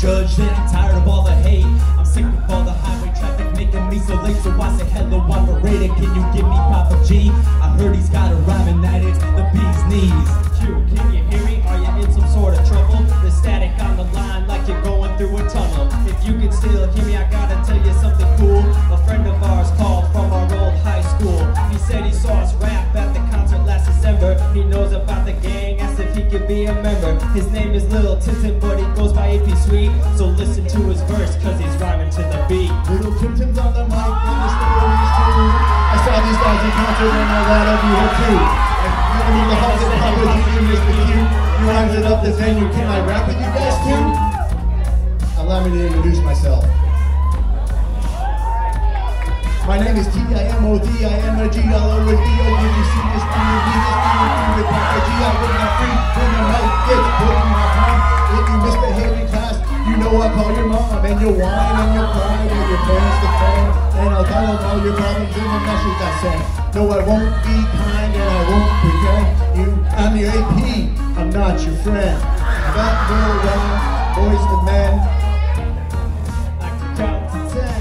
judge that I'm tired of all the hate. I'm sick of all the highway traffic making me so late. So I say, hello, operator, can you give me Papa G? I heard he's got a rhyme and that it's the bee's knees. Q, can you hear me? Are you in some sort of trouble? The static on the line like you're going through a tunnel. If you can still hear me, I gotta tell you something cool. A friend of ours called from our old high school. He said he saw us rap at the concert last December. He knows about the gang, asked if he could be a member. His name is Lil Tim Tim, but he Sweet. So listen to his verse, cause he's rhyming to the beat. Little Tim on the mic and the stories too. I saw these guys in concert and a lot of you have too. And even the halls at Papa G and Mr. Q, you rhymes it up the venue. Can I rap with you guys too? Allow me to introduce myself. My name is T-I-M-O-D, I am a G-L-O with D-O, when you see this you this with when the mic gets put my palm, if you misbehave in class, you know I call your mom, and you'll whine and you'll cry, and your parents to phone, and I'll tell them all your problems in the message I send. No, I won't be kind, and I won't pretend you, I'm your AP, I'm not your friend. That little young boys and men, I count to ten.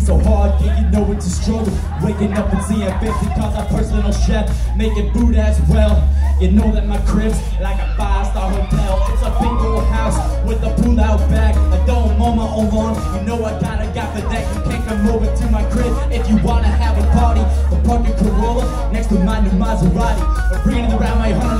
So hard, yeah, you know it's a struggle. Waking up and seeing 50 cause I'm personal chef, making food as well. You know that my crib's like a five-star hotel. It's a big old house with a pull-out back. I don't mow my own lawn, you know I got a guy for that. You can't come over to my crib if you wanna have a party. A parking Corolla next to my new Maserati. I'm bringing around my hundred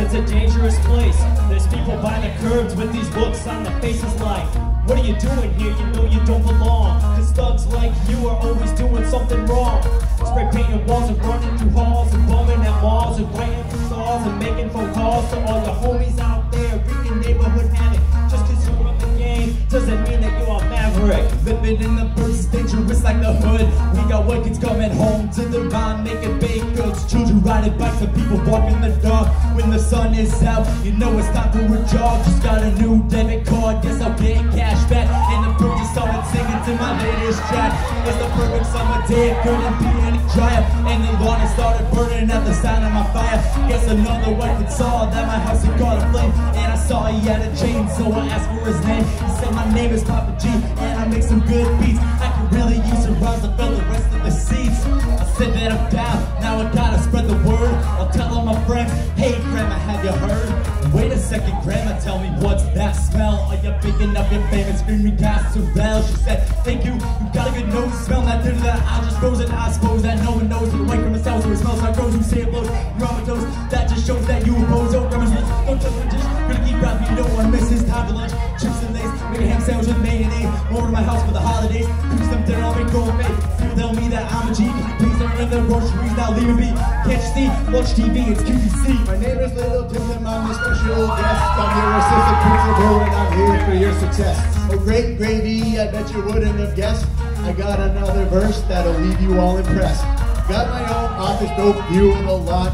it's a dangerous place. There's people by the curbs with these looks on their faces like, what are you doing here? You know you don't belong. Cause thugs like you are always doing something wrong. Spray painting walls and running through halls and bumming at malls and writing through laws and making phone calls to all your homies out there wreaking neighborhood havoc. Just cause you're in the game doesn't mean that you're a maverick. Living in the burbs dangerous like the hood. We got kids coming home to the mom making riding bikes and people walking the dog. When the sun is out, you know it's time for a jog. Just got a new debit card, guess I'll get cash back. And the just started singing to my latest track. It's the perfect summer day, it couldn't be any drier. And the lawn has started burning at the sound of my fire. Guess another wife had saw that my house had caught a flame. And I saw he had a chain, so I asked for his name. He said, My name is Papa G, and I make some good beats. I could really use some rhymes to fill the rest of the seats. I said that I'm down, the word. I'll tell all my friends, Hey, Grandma, have you heard? Wait a second, Grandma, tell me what's that smell? Are you picking up your famous? Screaming Casserelle. She said, Thank you, you got a good nose. Smell that dinner that I just froze, and I suppose that no one knows. The white from myself, so it smells like rose. You say it blows, you're. That just shows that you oppose. Oh, Grandma's rules, don't touch my dish. Gonna keep rapping, you don't miss time for lunch. Chips and lace, make a ham sandwich with mayonnaise. Over to my house for the holidays. Cook some dinner, I'll make gourmet. Watch TV, it's QVC. My name is Little Tim Tim, I'm the special guest. I'm your assistant principal and I'm here for your success. Oh, great gravy, I bet you wouldn't have guessed. I got another verse that'll leave you all impressed. Got my own office, dope view of a lot.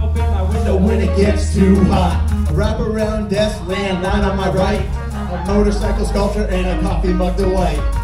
Open my window when it gets too hot, a wraparound desk, landline on my right, a motorcycle sculpture, and a coffee mug to white.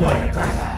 Quần.